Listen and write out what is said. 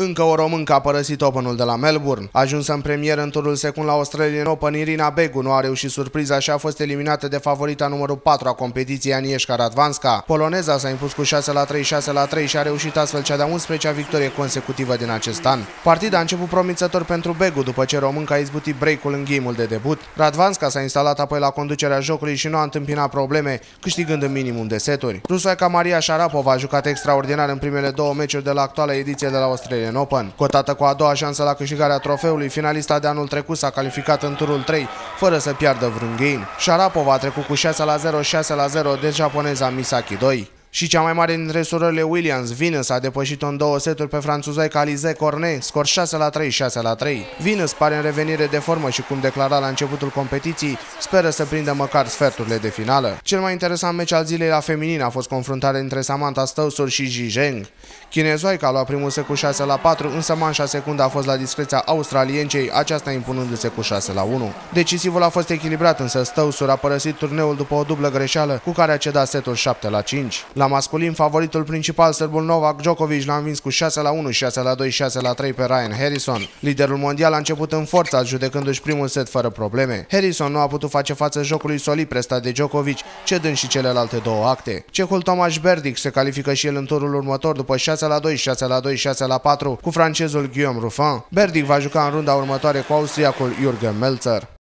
Încă o româncă a părăsit Openul de la Melbourne. Ajunsă în premier în turul secund la Australian Open, Irina Begu nu a reușit surpriza și a fost eliminată de favorita numărul 4 a competiției Anieshka Radvanska. Poloneza s-a impus cu 6 la 3, 6 la 3 și a reușit astfel cea de-a 11-a victorie consecutivă din acest an. Partida a început promițător pentru Begu după ce românca a izbutit break-ul în game-ul de debut. Radvanska s-a instalat apoi la conducerea jocului și nu a întâmpinat probleme, câștigând în minimum de seturi. Rusoaica Maria Sharapova a jucat extraordinar în primele două meciuri de la actuala ediție de la Australia Australian Open. Cotată cu a doua șansă la câștigarea trofeului, finalista de anul trecut s-a calificat în turul 3, fără să piardă vreun game. Sharapova a trecut cu 6 la 0, 6 la 0 de japoneza Misaki 2. Și cea mai mare dintre surorile Williams, Venus, a depășit-o în două seturi pe franțuzoica Alize Cornet, scor 6 la 3, 6 la 3. Venus pare în revenire de formă și cum declara la începutul competiției, speră să prindă măcar sferturile de finală. Cel mai interesant meci al zilei la feminin a fost confruntarea între Samantha Stousur și Ji Zheng. Chinezoica a luat primul set cu 6 la 4, însă manșa secundă a fost la discreția australiencei, aceasta impunându-se cu 6 la 1. Decisivul a fost echilibrat, însă Stousur a părăsit turneul după o dublă greșeală, cu care a cedat setul 7 la 5. La masculin, favoritul principal, sârbul Novak Djokovic, l-a învins cu 6 la 1, 6 la 2, 6 la 3 pe Ryan Harrison. Liderul mondial a început în forță, judecându-și primul set fără probleme. Harrison nu a putut face față jocului solid prestat de Djokovic, cedând și celelalte două acte. Cehul Tomasz Berdic se califică și el în turul următor după 6 la 2, 6 la 2, 6 la 4 cu francezul Guillaume Ruffin. Berdic va juca în runda următoare cu austriacul Jürgen Melzer.